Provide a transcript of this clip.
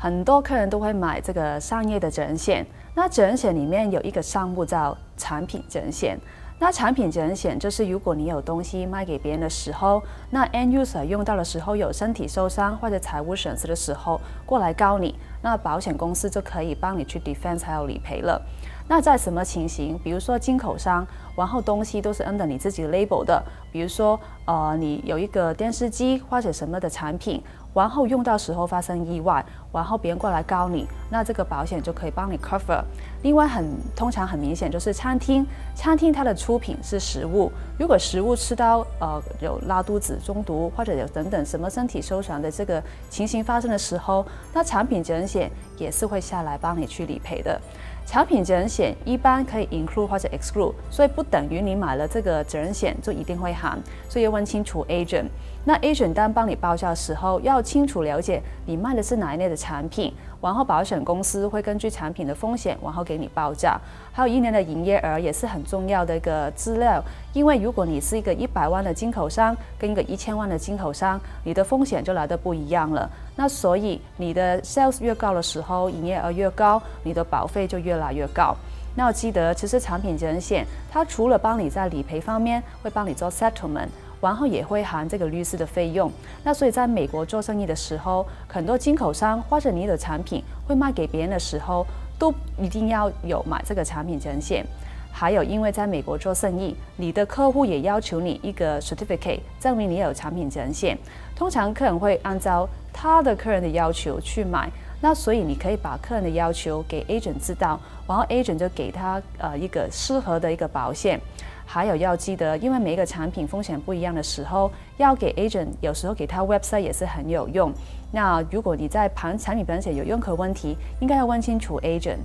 很多客人都会买这个商业的责任险。那责任险里面有一个项目叫产品责任险。那产品责任险就是如果你有东西卖给别人的时候，那 end user 用到的时候有身体受伤或者财务损失的时候过来告你，那保险公司就可以帮你去 defense 还有理赔了。那在什么情形？比如说进口商，然后东西都是 under 你自己的 label 的，比如说呃你有一个电视机或者什么的产品，然后用到时候发生意外，然后别人过来告你，那这个保险就可以帮你 cover。另外很通常很明显就是餐厅，餐厅它的出品是食物，如果食物吃到呃有拉肚子、中毒或者有等等什么身体受伤的这个情形发生的时候，那产品责任险也是会下来帮你去理赔的。产品责任险一般可以 include 或者 exclude，所以不等于你买了这个责任险就一定会含，所以要问清楚 agent。那 agent 当帮你报销的时候，要清楚了解你卖的是哪一类的产品，然后保险公司会根据产品的风险，然后给你报价。还有一年的营业额也是很重要的一个资料，因为如果你是一个一百万的进口商跟一个一千万的进口商，你的风险就来的不一样了。那所以你的 sales 越高的时候，营业额越高，你的保费就越来越高。那我记得，其实产品责任险它除了帮你在理赔方面会帮你做 settlement。然后也会含这个律师的费用。那所以在美国做生意的时候，很多进口商或者你的产品会卖给别人的时候，都一定要有买这个产品责任险。还有，因为在美国做生意，你的客户也要求你一个 certificate，证明你有产品责任险。通常客人会按照他的客人的要求去买。那所以你可以把客人的要求给 agent 知道，然后 agent 就给他呃一个适合的一个保险。还有要记得，因为每一个产品风险不一样的时候，要给 agent 有时候给他 website 也是很有用。那如果你在盘产品本险有任何问题，应该要问清楚 agent。